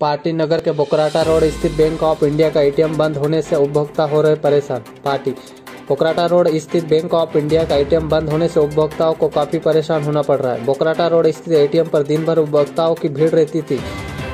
Party नगर के बोकराटा road स्थित बैंक ऑफ़ इंडिया का एटीएम बंद होने से उपभोक्ता हो रहे परेशान। पार्टी। बोकराटा रोड स्थित बैंक ऑफ़ इंडिया का एटीएम बंद होने से उपभोक्ताओं को काफ़ी परेशान होना पड़ रहा है। बोकराटा रोड स्थित एटीएम पर दिन भर उपभोक्ताओं की भीड़ रहती थी,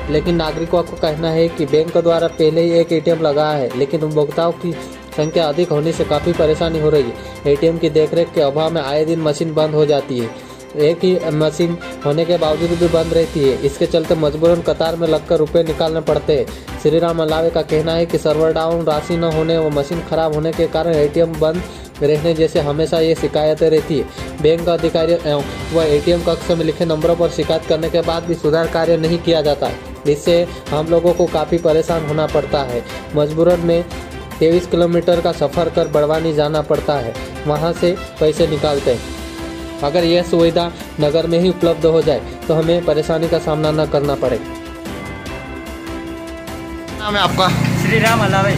लेकिन नागरिकों का कहना है कि बैंक द्वारा पहले ही एक एटीएम लगाया है, लेकिन उपभोक्ताओं की संख्या अधिक होने से काफ़ी परेशानी हो रही है। एटीएम की देखरेख के अभाव में आए दिन मशीन बंद हो जाती है। एक ही मशीन होने के बावजूद भी बंद रहती है। इसके चलते मजबूरन कतार में लगकर रुपए निकालने पड़ते। हैं श्री राम अलावे का कहना है कि सर्वर डाउन राशि न होने व मशीन खराब होने के कारण एटीएम बंद रहने जैसे हमेशा ये शिकायतें रहती है। बैंक अधिकारी व एटीएम कक्ष में लिखे नंबरों पर शिकायत करने के बाद भी सुधार कार्य नहीं किया जाता। इससे हम लोगों को काफ़ी परेशान होना पड़ता है। मजबूरन में तेईस किलोमीटर का सफ़र कर बड़वानी जाना पड़ता है। वहाँ से पैसे निकालते हैं। अगर यह सुविधा नगर में ही उपलब्ध हो जाए तो हमें परेशानी का सामना न करना पड़े। नाम है आपका? श्री राम अलावे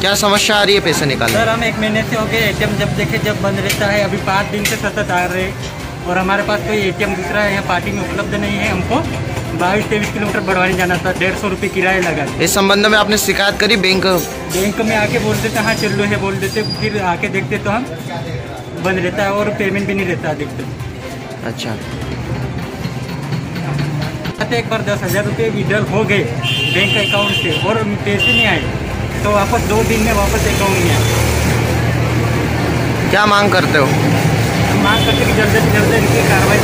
क्या समस्या आ रही है पैसे निकालने सर हम एक महीने से हो गए एटीएम जब देखे जब बंद रहता है अभी पाँच दिन से सतत आ रहे और हमारे पास कोई एटीएम दूसरा है यहाँ पार्टी में उपलब्ध नहीं है हमको बाईस तेईस किलोमीटर बढ़वाने जाना था डेढ़ सौ रुपये किराया लगा इस संबंध में आपने शिकायत करी बैंक बैंक में आके बोल देते हाँ चलो है बोल देते फिर आके देखते तो हम। बंद रहता है और पेमेंट भी नहीं रहता अधिकतर। अच्छा। एक बार दस हज़ार रुपये विड्रॉल हो गए बैंक अकाउंट से और पैसे नहीं आए तो वापस दो दिन में वापस अकाउंट नहीं आए क्या मांग करते हो? मांग करते कि जल्दी से जल्द इनकी कार्रवाई